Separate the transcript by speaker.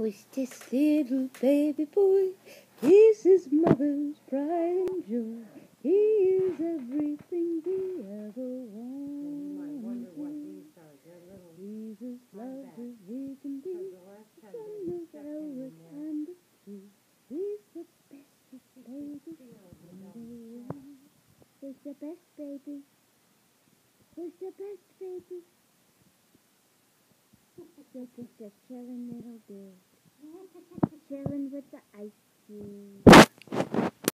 Speaker 1: Who's this little baby boy? He's his mother's pride and joy. He is everything we ever wanted. He's as loved as he can be. Son of velvet and a tree. He's the bestest baby in the world. Who's the best baby? Who's the best baby? You're just a chillin' little dude. Chillin' with the ice.